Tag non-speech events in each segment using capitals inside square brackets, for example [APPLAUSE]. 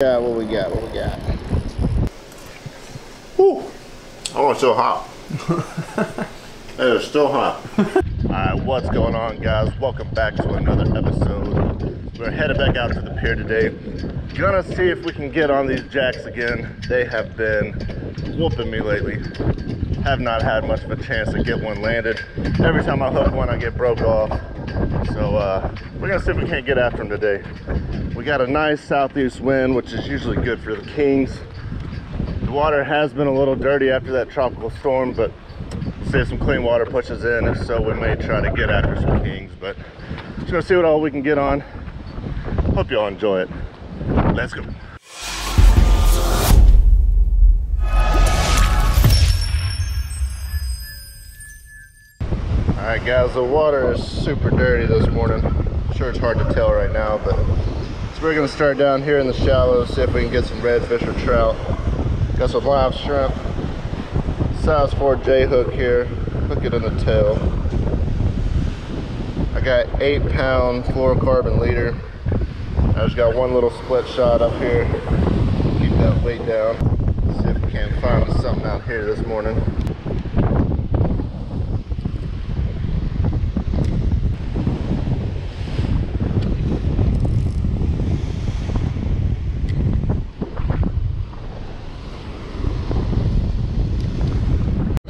Yeah, what we got? What we got? Woo! Oh, it's so hot. [LAUGHS] it is still hot. Alright, what's going on guys? Welcome back to another episode. We're headed back out to the pier today. Gonna see if we can get on these jacks again. They have been whooping me lately. Have not had much of a chance to get one landed. Every time I hook one, I get broke off. So uh, we're gonna see if we can't get after them today. We got a nice southeast wind, which is usually good for the kings. The water has been a little dirty after that tropical storm, but see if some clean water pushes in. If so, we may try to get after some kings, but just gonna see what all we can get on. Hope y'all enjoy it. Let's go. All right, guys, the water is super dirty this morning. I'm sure it's hard to tell right now, but so we're gonna start down here in the shallows, see if we can get some redfish or trout. Got some live shrimp, size 4 J hook here, hook it in the tail. I got eight pound fluorocarbon leader. I just got one little split shot up here. Keep that weight down. See if we can't find something out here this morning.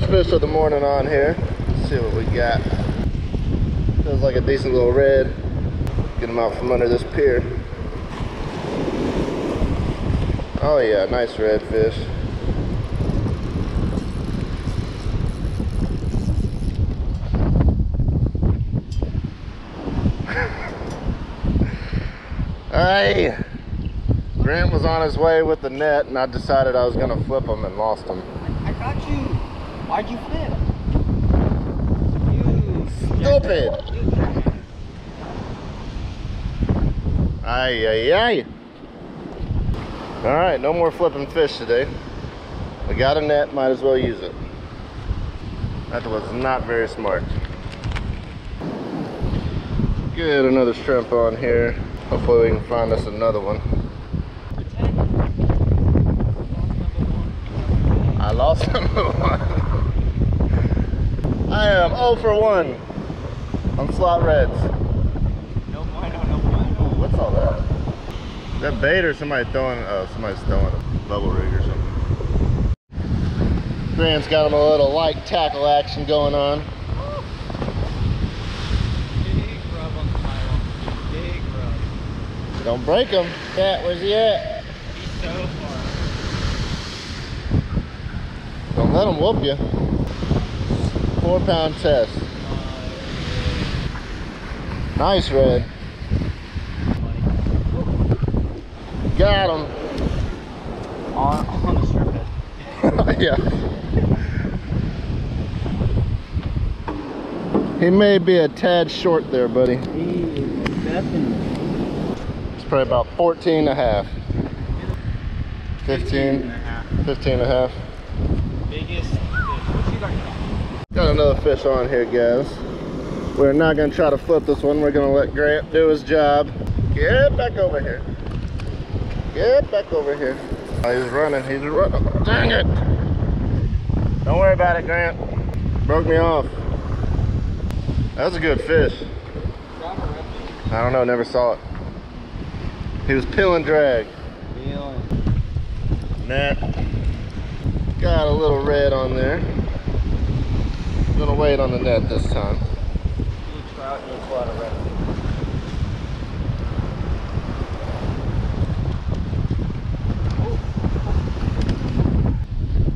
Fish of the morning on here. Let's see what we got. Feels like a decent little red. Get them out from under this pier. Oh yeah, nice redfish. [LAUGHS] hey, Grant was on his way with the net and I decided I was gonna flip him and lost him. I got you. Why'd you flip? You Stupid. Ay, ay, ay. All right, no more flipping fish today. We got a net, might as well use it. That was not very smart. Get another shrimp on here. Hopefully we can find us another one. I lost number one. I am 0 for 1 on slot reds. No bueno, no bueno. Ooh, what's all that? Is that bait or somebody throwing, oh, somebody's throwing a bubble rig or something. Grant's got him a little light tackle action going on. Big rub on the pylon. Big rub. Don't break him. Cat, where's he at? He's so far. Don't let him whoop you. Four pound test. Nice red. Got him. On, on the head. [LAUGHS] yeah. He may be a tad short there, buddy. He is definitely It's probably about 14 and a half. 15, and a half. 15 and a half. Biggest fish. What you got? Another fish on here, guys. We're not gonna try to flip this one. We're gonna let Grant do his job. Get back over here. Get back over here. Oh, he's running, he's running. Dang it! Don't worry about it, Grant. Broke me off. That was a good fish. Got a red I don't know, never saw it. He was peeling drag. Feeling. Net. Got a little red on there. Gonna wait on the net this time. Any trout needs a lot of red.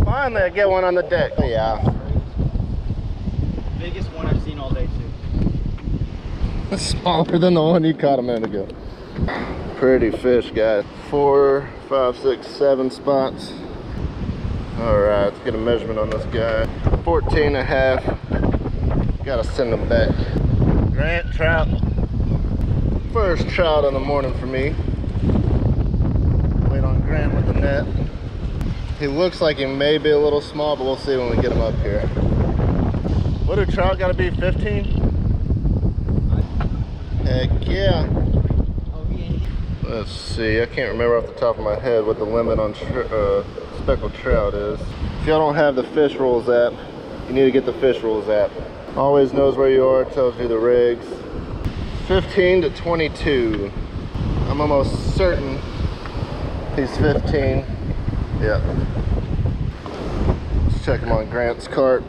Finally, I get one on the deck. Oh, yeah. Biggest one I've seen all day too. [LAUGHS] Smaller than the one you caught a minute ago. Pretty fish, guys. Four, five, six, seven spots. All right, let's get a measurement on this guy. 14 and a half. Gotta send him back. Grant trout. First trout of the morning for me. Wait on Grant with the net. He looks like he may be a little small, but we'll see when we get him up here. What do trout gotta be, 15? Heck yeah. Oh yeah. Let's see, I can't remember off the top of my head what the limit on uh, speckled trout is. If y'all don't have the Fish Rules app, you need to get the Fish Rules app. Always knows where you are, tells you the rigs. 15 to 22. I'm almost certain he's 15. Yeah. Let's check him on Grant's cart.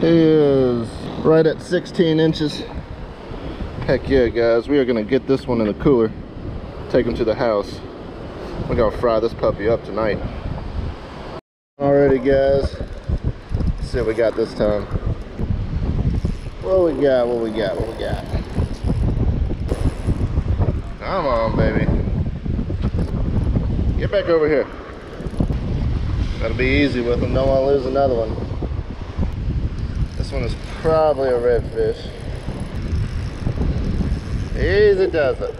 He is right at 16 inches. Heck yeah, guys. We are going to get this one in the cooler. Take him to the house. We're going to fry this puppy up tonight. Alrighty, guys. Let's see what we got this time. What we got? What we got? What we got? Come on, baby. Get back over here. That'll be easy with them Don't want to lose another one. This one is probably a redfish. Easy does it.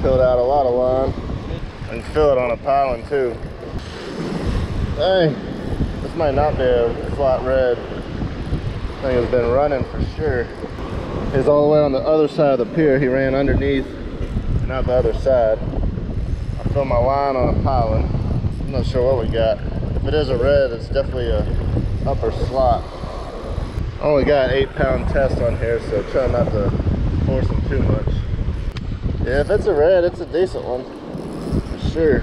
Filled out a lot of line. And fill it on a piling too. Hey, this might not be a flat red. Thing has been running for sure. He's all the way on the other side of the pier. He ran underneath and out the other side. I filled my line on a piling. I'm not sure what we got. If it is a red, it's definitely a upper slot. Only got eight pound test on here, so try not to force them too much. Yeah, if it's a red, it's a decent one. For sure.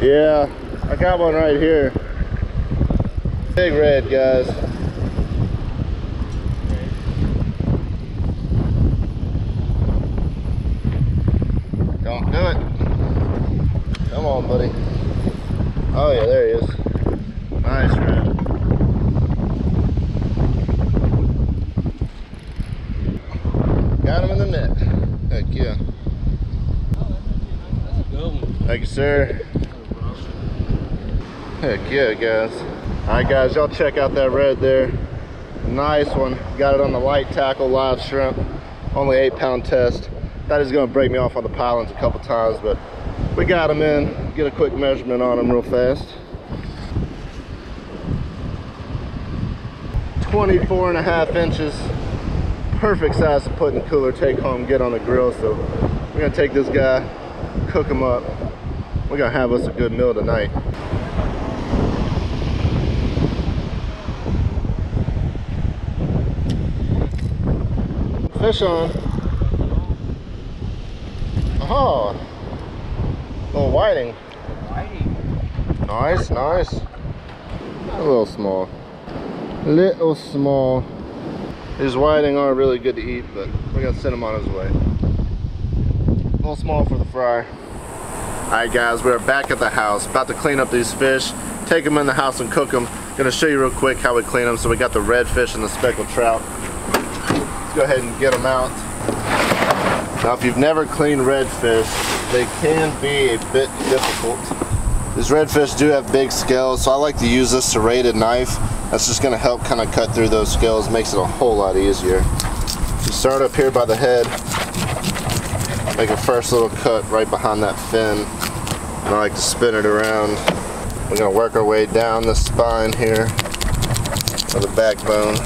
Yeah, I got one right here. Big red, guys. Don't do it. Come on, buddy. Oh yeah, there he is. Nice red. Got him in the net. Heck yeah. That's a good one. Thank you, sir. Heck yeah, guys. All right, guys, y'all check out that red there. Nice one. Got it on the light tackle live shrimp. Only eight pound test. That is gonna break me off on the pilings a couple times, but we got him in. Get a quick measurement on him real fast. 24 and a half inches. Perfect size to put in the cooler, take home, get on the grill. So we're gonna take this guy, cook him up. We're gonna have us a good meal tonight. Fish on. Oh, little whiting. Nice, nice. A little small. Little small. These whiting are really good to eat, but we're gonna send him on his way. A little small for the fry. All right, guys, we're back at the house, about to clean up these fish, take them in the house and cook them. Gonna show you real quick how we clean them. So we got the red fish and the speckled trout. Go ahead and get them out. Now, if you've never cleaned redfish, they can be a bit difficult. These redfish do have big scales, so I like to use this serrated knife. That's just gonna help kind of cut through those scales, makes it a whole lot easier. You start up here by the head, make a first little cut right behind that fin, and I like to spin it around. We're gonna work our way down the spine here, or the backbone.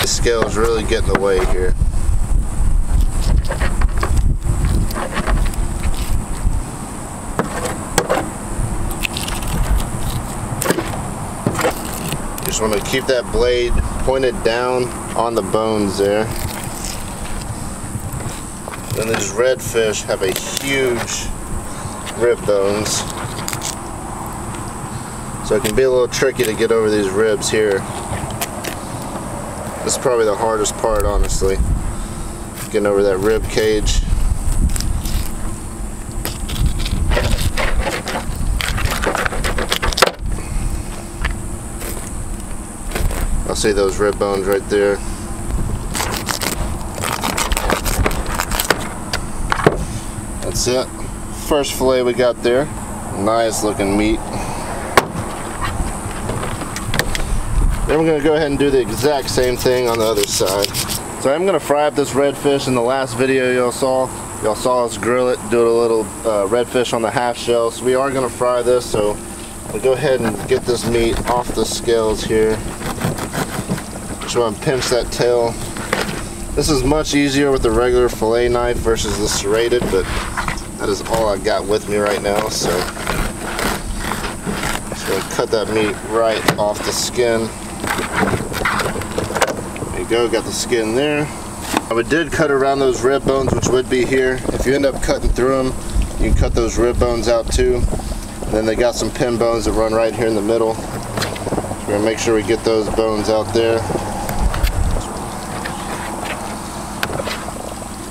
The scales really get in the way here. Just want to keep that blade pointed down on the bones there. Then these redfish have a huge rib bones. So it can be a little tricky to get over these ribs here. This is probably the hardest part, honestly. Getting over that rib cage. I'll see those rib bones right there. That's it. First fillet we got there. Nice looking meat. Then we're gonna go ahead and do the exact same thing on the other side. So I'm gonna fry up this redfish in the last video y'all saw. Y'all saw us grill it, do a little uh, redfish on the half shell. So we are gonna fry this, so we'll go ahead and get this meat off the scales here. Just want to pinch that tail This is much easier with the regular fillet knife versus the serrated, but that is all I got with me right now, so just gonna cut that meat right off the skin. Go, got the skin there. I did cut around those rib bones, which would be here. If you end up cutting through them, you can cut those rib bones out too. And then they got some pin bones that run right here in the middle. So we're gonna make sure we get those bones out there.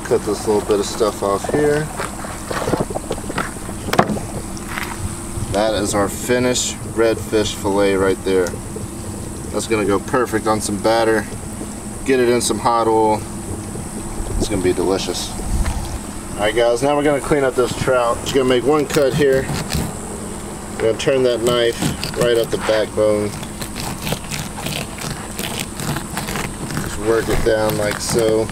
Cut this little bit of stuff off here. That is our finished redfish fillet right there. That's gonna go perfect on some batter. Get it in some hot oil. It's gonna be delicious. All right guys, now we're gonna clean up this trout. Just gonna make one cut here. We're gonna turn that knife right up the backbone. Just work it down like so.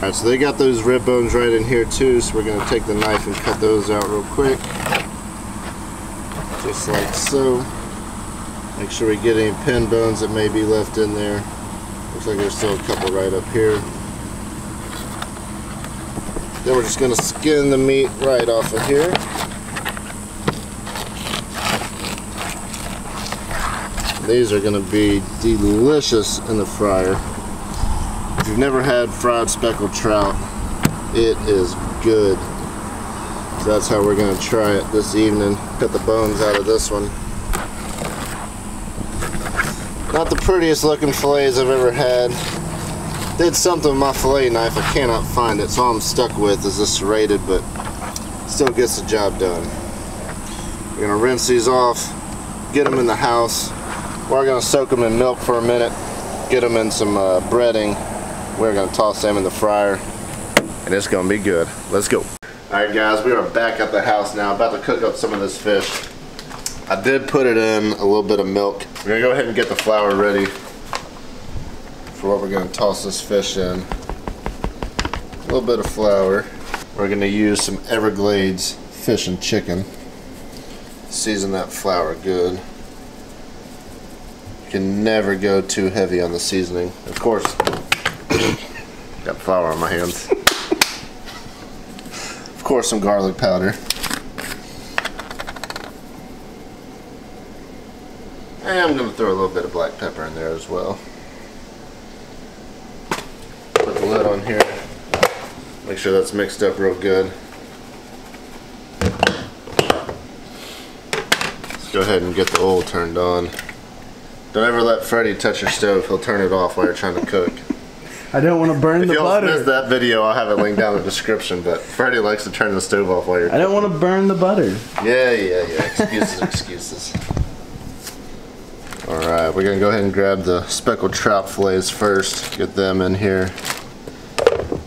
All right, so they got those rib bones right in here too, so we're gonna take the knife and cut those out real quick. Just like so. Make sure we get any pin bones that may be left in there. Looks like there's still a couple right up here. Then we're just gonna skin the meat right off of here. These are gonna be delicious in the fryer. If you've never had fried speckled trout, it is good. So that's how we're gonna try it this evening. Cut the bones out of this one. Not the prettiest looking fillets I've ever had. Did something with my fillet knife, I cannot find it, so I'm stuck with is this serrated, but still gets the job done. We're gonna rinse these off, get them in the house. We're gonna soak them in milk for a minute, get them in some uh, breading. We're gonna toss them in the fryer, and it's gonna be good. Let's go. All right, guys, we are back at the house now, about to cook up some of this fish. I did put it in a little bit of milk. We're gonna go ahead and get the flour ready for what we're gonna toss this fish in. A little bit of flour. We're gonna use some Everglades fish and chicken. Season that flour good. You can never go too heavy on the seasoning. Of course, [COUGHS] got flour on my hands. [LAUGHS] of course, some garlic powder. And I'm going to throw a little bit of black pepper in there as well. Put the lid on here. Make sure that's mixed up real good. Let's go ahead and get the oil turned on. Don't ever let Freddie touch your stove. He'll turn it off while you're trying to cook. I don't want to burn If the butter. missed that video, I'll have it linked down in the description. But Freddie likes to turn the stove off while you're I don't want to burn the butter. Yeah, yeah, yeah. Excuses, [LAUGHS] excuses. Alright, we're gonna go ahead and grab the speckled trout fillets first. Get them in here.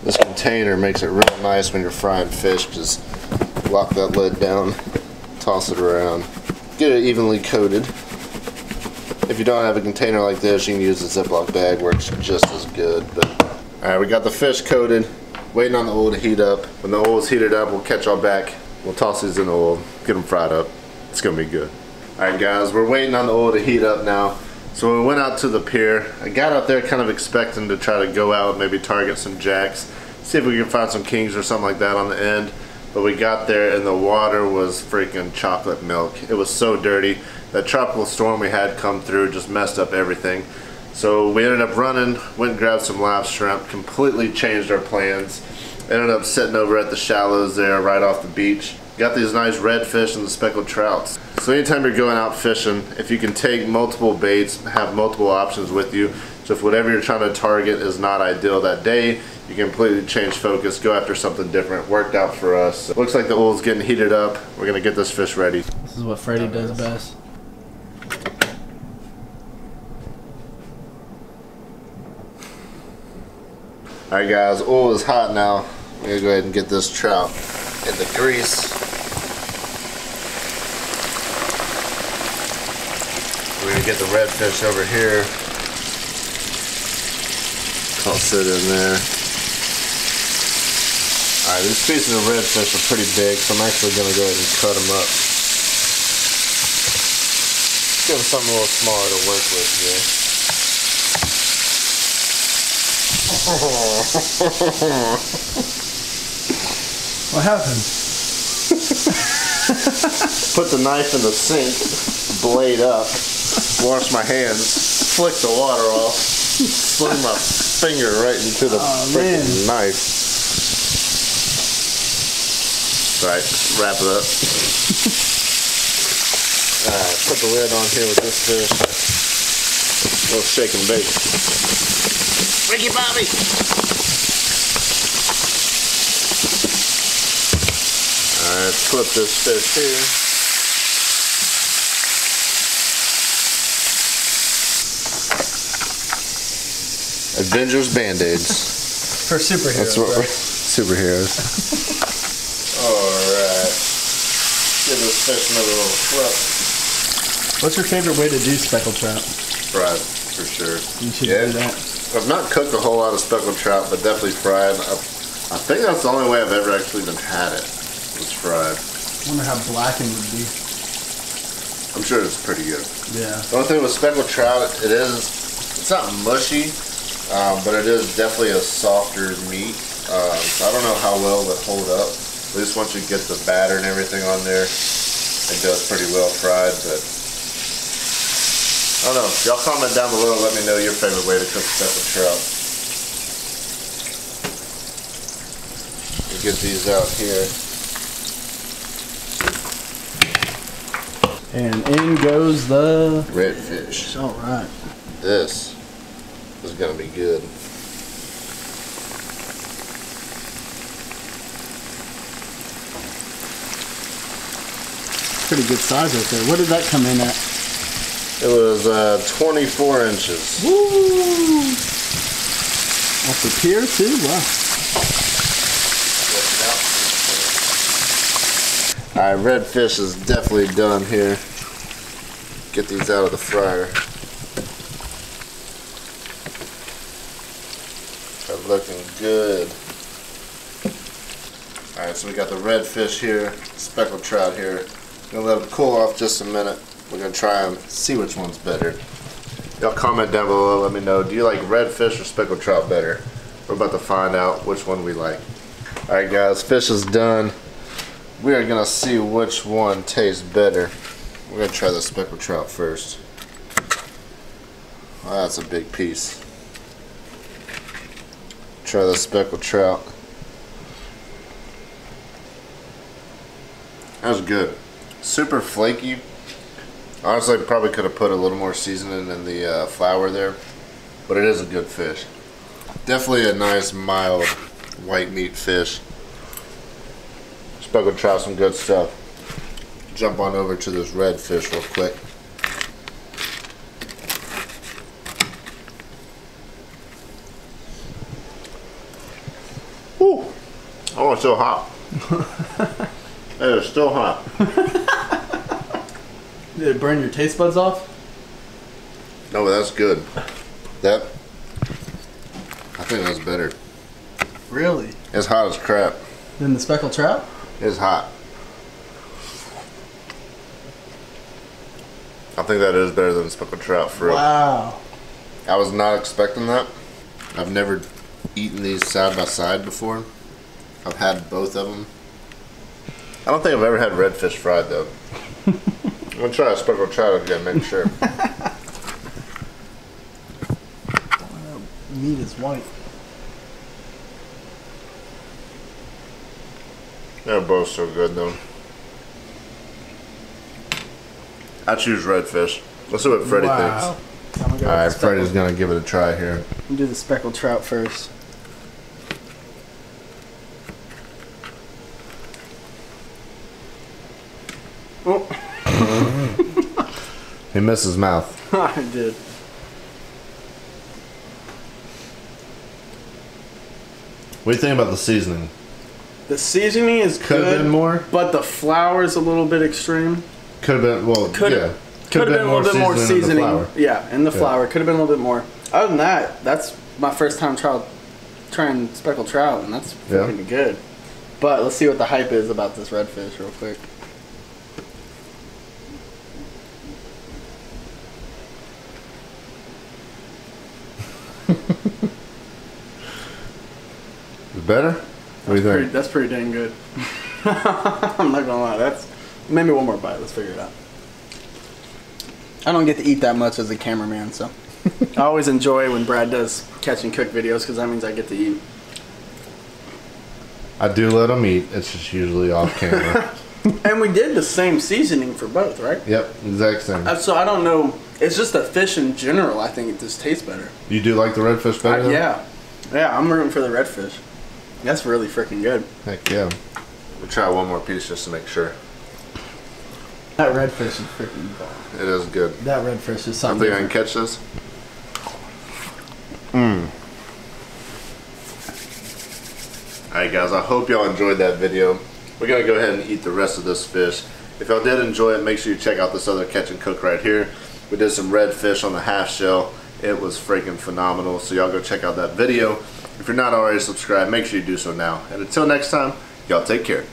This container makes it real nice when you're frying fish. Just lock that lid down, toss it around, get it evenly coated. If you don't have a container like this, you can use a Ziploc bag, works just as good. But Alright, we got the fish coated, waiting on the oil to heat up. When the oil is heated up, we'll catch y'all back. We'll toss these in the oil, get them fried up. It's gonna be good. Alright guys, we're waiting on the oil to heat up now. So we went out to the pier. I got out there kind of expecting to try to go out, maybe target some jacks, see if we can find some kings or something like that on the end. But we got there and the water was freaking chocolate milk. It was so dirty. That tropical storm we had come through just messed up everything. So we ended up running, went and grabbed some live shrimp, completely changed our plans. Ended up sitting over at the shallows there right off the beach. Got these nice redfish and the speckled trouts. So anytime you're going out fishing, if you can take multiple baits, have multiple options with you, so if whatever you're trying to target is not ideal that day, you can completely change focus, go after something different. Worked out for us. Looks like the oil's getting heated up. We're gonna get this fish ready. This is what Freddie does best. Alright guys, oil is hot now. I'm gonna go ahead and get this trout in the grease. We're gonna get the redfish over here. Toss it in there. Alright, these pieces of redfish are pretty big, so I'm actually gonna go ahead and cut them up. Give them something a little smaller to work with here. [LAUGHS] [LAUGHS] What happened? Put the knife in the sink, blade up, wash my hands, flick the water off, slid my finger right into the Aw, freaking man. knife. Right, wrap it up. Alright, put the lid on here with this fish. A little shake and bake. Ricky Bobby! Alright, flip this fish here. Avengers Band-Aids. For superheroes. That's what we're superheroes. [LAUGHS] Alright. Give this fish another little flip. What's your favorite way to do speckled trout? Fried, for sure. You should Yeah. do that. I've not cooked a whole lot of speckled trout, but definitely fried. I, I think that's the only way I've ever actually even had it. Was fried. I wonder how blackened would be. I'm sure it's pretty good. Yeah. The only thing with speckled trout, it is, it's not mushy, um, but it is definitely a softer meat. Um, so I don't know how well it hold up. At least once you get the batter and everything on there, it does pretty well fried. But I don't know. Y'all comment down below. Let me know your favorite way to cook speckled trout. We'll get these out here. And in goes the. Redfish. All right. This is gonna be good. Pretty good size right there. What did that come in at? It was uh, 24 inches. Woo! Off the pier too. Wow. Alright, redfish is definitely done here. Get these out of the fryer. They're looking good. Alright, so we got the redfish here, speckled trout here. Gonna let them cool off just a minute. We're gonna try them, see which one's better. Y'all comment down below, let me know. Do you like redfish or speckled trout better? We're about to find out which one we like. Alright guys, fish is done. We are gonna see which one tastes better. We're gonna try the speckled trout first. Wow, that's a big piece. Try the speckled trout. That was good. Super flaky. Honestly, I probably could have put a little more seasoning in the uh, flour there, but it is a good fish. Definitely a nice, mild, white meat fish. Speckled trout, some good stuff. Jump on over to this red fish real quick. Woo! Oh, it's still hot. [LAUGHS] it is still hot. [LAUGHS] Did it burn your taste buds off? No, that's good. That, I think that's better. Really? It's hot as crap. Then the speckled trout? It's hot. I think that is better than speckled trout for real. Wow. I was not expecting that. I've never eaten these side by side before. I've had both of them. I don't think I've ever had redfish fried though. [LAUGHS] I'm gonna try a speckled trout again, make sure. [LAUGHS] Meat is white. They're both so good though. I choose redfish. Let's see what Freddie wow. thinks. I'm gonna Alright, with Freddie's gonna give it a try here. Do the speckled trout first. Oh, He missed his mouth. [LAUGHS] I did. What do you think about the seasoning? The seasoning is Could have good, been more. but the flour is a little bit extreme. Could have been well. Could yeah. could have been, a little bit more in the seasoning. yeah, in the Yeah. flour. Could have been a little bit more. Other than that, that's my first time trout, trying speckled trout, and that's Yeah. freaking good. But let's see what the hype is about this redfish real quick. [LAUGHS] better? What do you Pretty, think? that's pretty dang good. [LAUGHS] I'm not gonna lie. That's maybe one more bite. Let's figure it out. I don't get to eat that much as a cameraman, so [LAUGHS] I always enjoy when Brad does catch and cook videos because that means I get to eat. I do let them eat. It's just usually off camera. And we did the same seasoning for both, right? yep, exact same. Uh, So I don't know. It's just the fish in general. I think it just tastes better. You do like the redfish better? Uh, though? yeah, yeah. I'm rooting for the redfish. That's really freaking good. Heck yeah. We'll try one more piece just to make sure. That redfish is freaking bomb. It is good. That redfish is something. I something. think I can catch this. Mmm. Alright guys, I hope y'all enjoyed that video. We're gonna go ahead and eat the rest of this fish. If y'all did enjoy it, make sure you check out this other catch and cook right here. We did some red fish on the half shell. It was freaking phenomenal. So y'all go check out that video. If you're not already subscribed, make sure you do so now. And until next time, y'all take care.